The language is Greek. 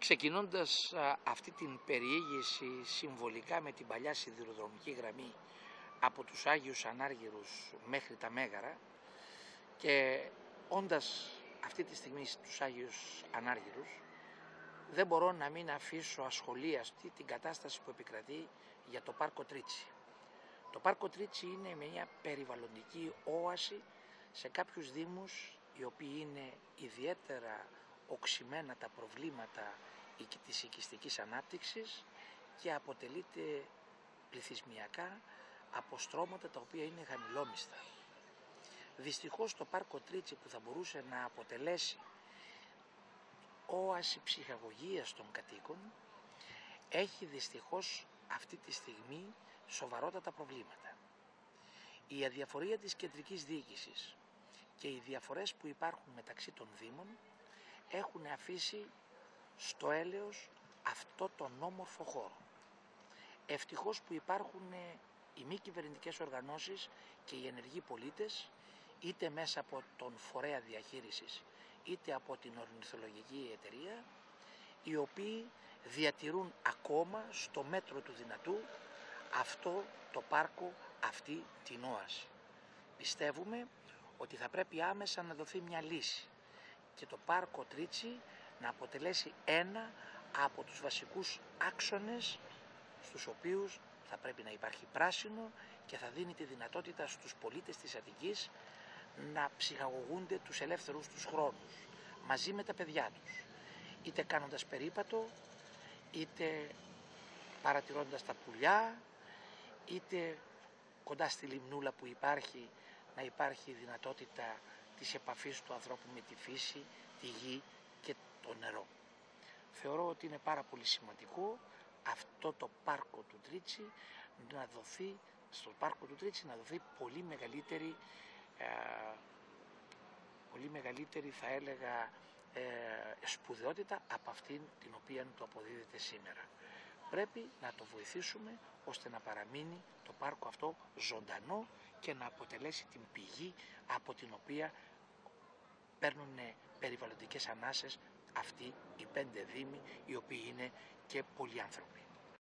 Ξεκινώντας αυτή την περιήγηση συμβολικά με την παλιά σιδηροδρομική γραμμή από τους Άγιους Ανάργυρους μέχρι τα Μέγαρα και όντας αυτή τη στιγμή στους Άγιους Ανάργυρους δεν μπορώ να μην αφήσω ασχολίαστη την κατάσταση που επικρατεί για το Πάρκο Τρίτσι. Το Πάρκο Τρίτσι είναι μια περιβαλλοντική όαση σε κάποιους δήμους οι οποίοι είναι ιδιαίτερα οξυμένα τα προβλήματα της οικιστικής ανάπτυξης και αποτελείται πληθυσμιακά από στρώματα τα οποία είναι χαμηλόμιστα. Δυστυχώς το πάρκο Τρίτσι που θα μπορούσε να αποτελέσει όαση ψυχαγωγίας των κατοίκων έχει δυστυχώς αυτή τη στιγμή σοβαρότατα προβλήματα. Η αδιαφορία της κεντρικής διοίκησης και οι διαφορές που υπάρχουν μεταξύ των Δήμων έχουν αφήσει στο έλεος αυτό τον όμορφο χώρο. Ευτυχώς που υπάρχουν οι μη κυβερνητικές οργανώσεις και οι ενεργοί πολίτες είτε μέσα από τον φορέα διαχείρισης είτε από την ορνηθολογική εταιρεία οι οποίοι διατηρούν ακόμα στο μέτρο του δυνατού αυτό το πάρκο, αυτή την όαση. Πιστεύουμε ότι θα πρέπει άμεσα να δοθεί μια λύση και το πάρκο Τρίτσι να αποτελέσει ένα από τους βασικούς άξονες στους οποίους θα πρέπει να υπάρχει πράσινο και θα δίνει τη δυνατότητα στους πολίτες της Αττικής να ψυχαγωγούνται τους ελεύθερους τους χρόνους μαζί με τα παιδιά τους είτε κάνοντας περίπατο είτε παρατηρώντας τα πουλιά είτε κοντά στη λιμνούλα που υπάρχει να υπάρχει δυνατότητα της επαφής του ανθρώπου με τη φύση, τη γη και το νερό. Θεωρώ ότι είναι πάρα πολύ σημαντικό αυτό το πάρκο του Τρίτσι να δοθεί, στο πάρκο του Τρίτσι να δοθεί πολύ μεγαλύτερη, ε, πολύ μεγαλύτερη θα έλεγα ε, σπουδαιότητα από αυτήν την οποία του αποδίδεται σήμερα. Πρέπει να το βοηθήσουμε ώστε να παραμείνει το πάρκο αυτό ζωντανό και να αποτελέσει την πηγή από την οποία παίρνουν περιβαλλοντικές ανάσες αυτοί οι πέντε δήμοι οι οποίοι είναι και πολλοί άνθρωποι.